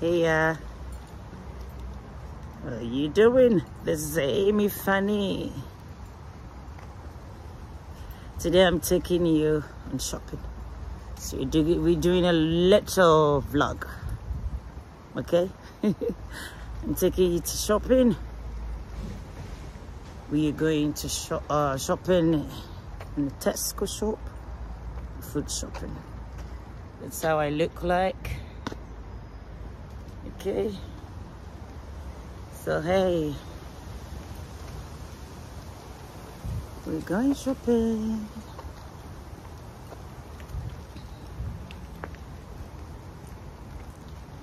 Hey, uh, what are you doing? This is Emi Fanny. Today I'm taking you on shopping. So we're doing, a little vlog. Okay? I'm taking you to shopping. We are going to shop, uh, shopping in the Tesco shop, food shopping. That's how I look like. Okay. So hey, we're going shopping.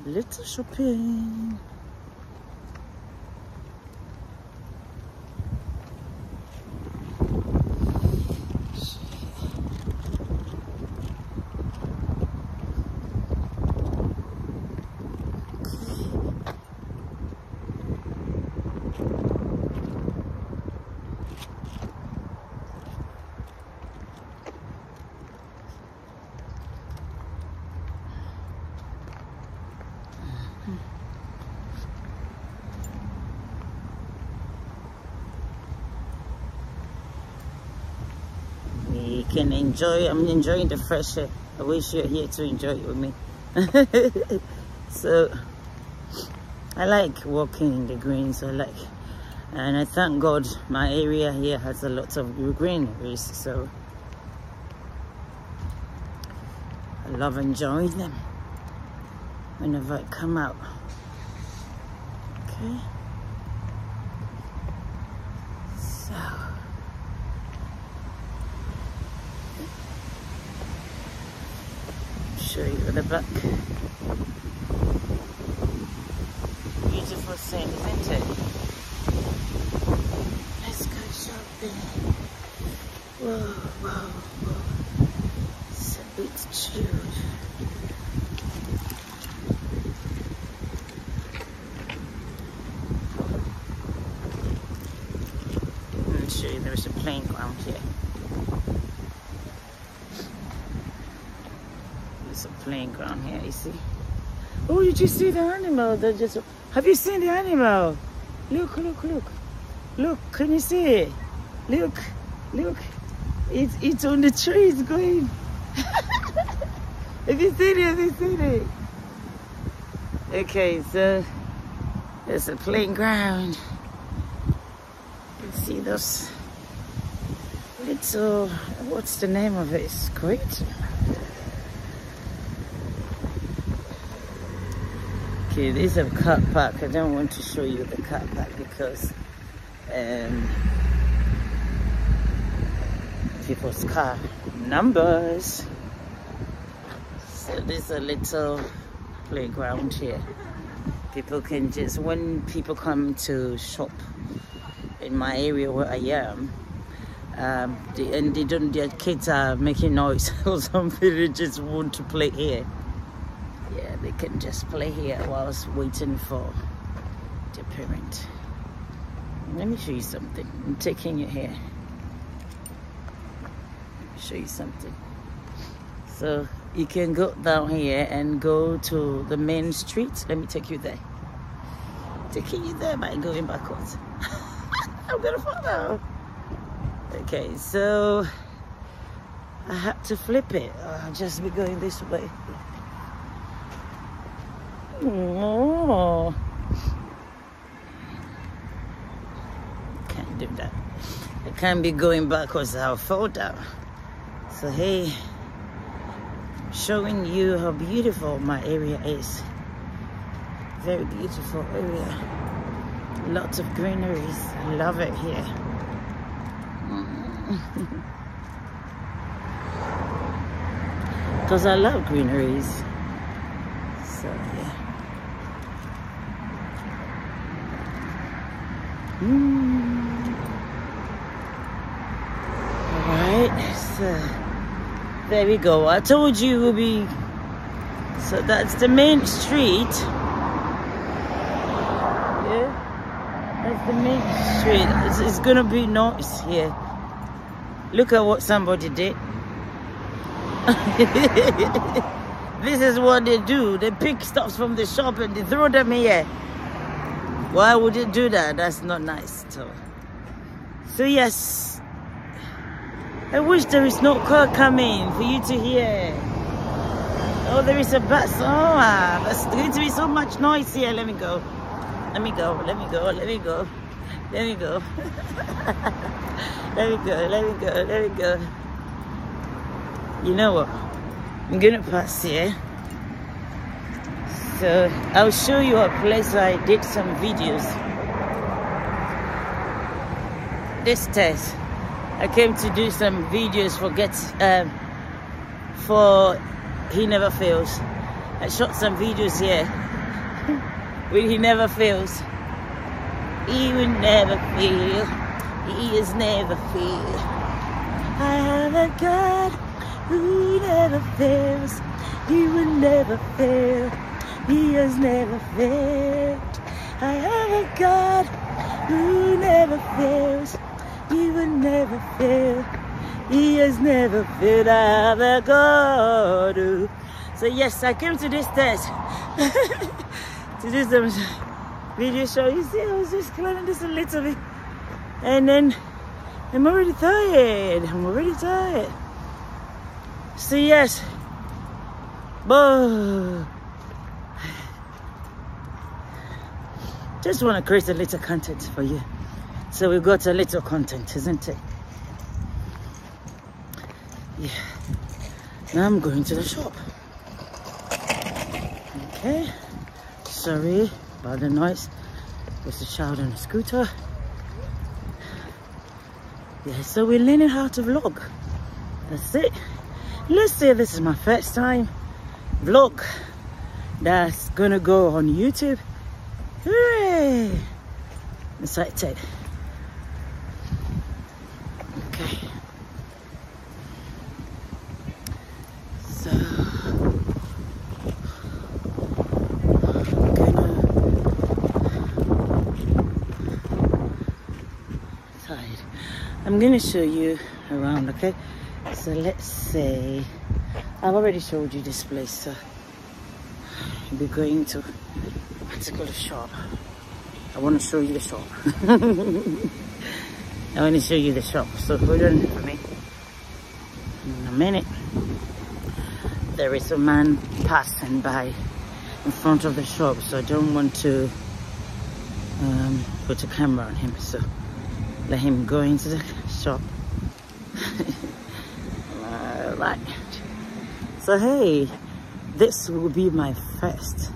Little shopping. We can enjoy, I'm enjoying the fresh air. I wish you're here to enjoy it with me. so, I like walking in the greens, I like, and I thank God my area here has a lot of greeneries, so I love enjoying them whenever I come out. Okay. So. show you the back. Beautiful scene, isn't it? Let's go shopping. Whoa, whoa, whoa. It's a bit chilled. Let me show you, there's a playground here. There's a playground here, you see? Oh, did you just see the animal that just... Have you seen the animal? Look, look, look. Look, can you see it? Look, look. It's, it's on the tree, it's going. have you seen it? Have you seen it? Okay, so there's a playground. You can see those little... What's the name of it? Great. Okay, this is a car park. I don't want to show you the car park because um, people's car numbers. So there's a little playground here. People can just, when people come to shop in my area where I am, um, and they don't, their kids are making noise or something, they just want to play here yeah, they can just play here whilst waiting for their parent. Let me show you something. I'm taking you here. Show you something. So you can go down here and go to the main street. Let me take you there. Taking you there by going backwards. I'm gonna fall down. Okay, so I had to flip it. I'll just be going this way. Oh. Can't do that. I can't be going backwards, I'll fall down. So hey, showing you how beautiful my area is. Very beautiful area. Lots of greeneries. I love it here. Because I love greeneries. So yeah. Mm. Alright, so there we go. I told you would be so that's the main street. Yeah, that's the main street. It's, it's gonna be noise here. Look at what somebody did. This is what they do. They pick stuff from the shop and they throw them here. Why would you do that? That's not nice. So, so yes, I wish there is no car coming for you to hear. Oh, there is a bus. Oh, ah, that's going to be so much noise here. Let me go. Let me go. Let me go. Let me go. Let me go. let me go. Let me go. Let me go. You know what? I'm gonna pass here. So I'll show you a place where I did some videos. This test. I came to do some videos for get um, for He Never Fails. I shot some videos here with He Never Fails. He will never fail. He is never fail. I have a God who never fails. He will never fail. He has never failed. I have a God who never fails. He will never fail. He has never failed. I have a God who. So yes, I came to this test to this some video show. You see, I was just climbing this a little bit, and then I'm already tired. I'm already tired. So yes, but just want to create a little content for you. So we got a little content, isn't it? Yeah. Now I'm going to the shop. Okay. Sorry the noise. There's a child on a scooter. Yeah, so we're learning how to vlog. That's it. Let's say this is my first time vlog that's gonna go on YouTube. Hooray! Excited. Okay. So I'm gonna show you around, okay? So let's say I've already showed you this place, so you'll be going to a particular shop. I want to show you the shop. I want to show you the shop. So hold on for me. In a minute, there is a man passing by in front of the shop, so I don't want to um, put a camera on him. So let him go into the shop. So hey, this will be my first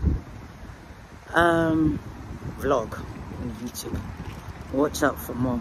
um, vlog on YouTube. Watch out for more.